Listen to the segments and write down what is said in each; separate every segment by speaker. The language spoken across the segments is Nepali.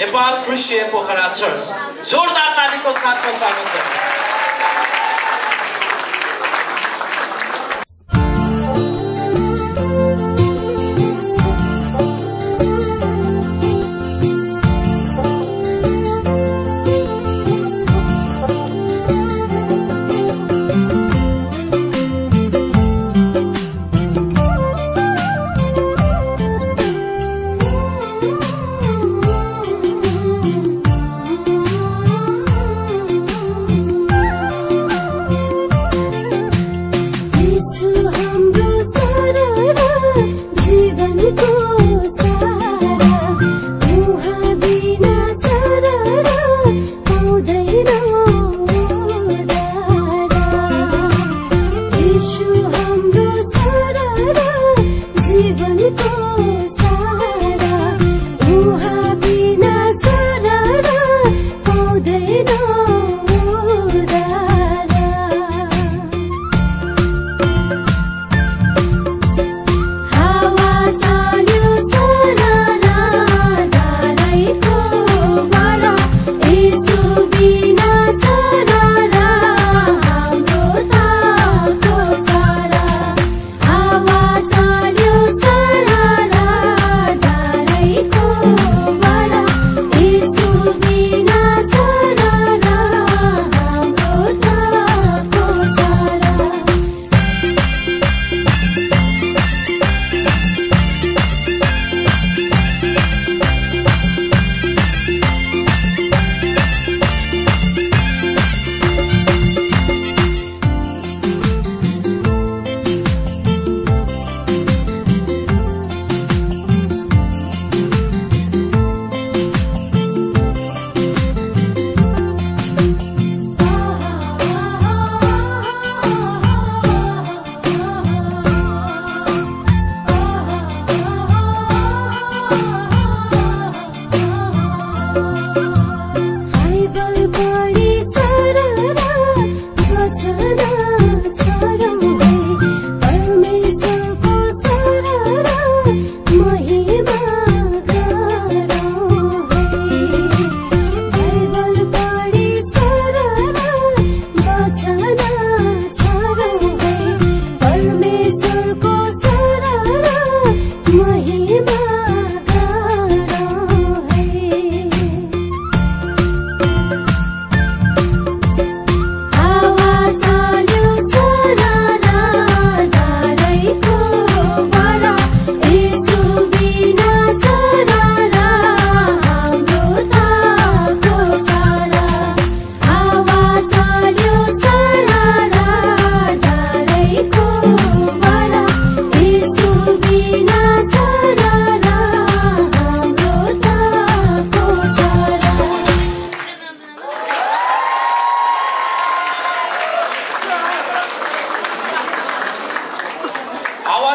Speaker 1: नेपाल कृषि पोखरा चर्च जोरदार तालिमको साथमा स्वागत गर्नु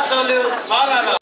Speaker 1: Çarçalı Sarana.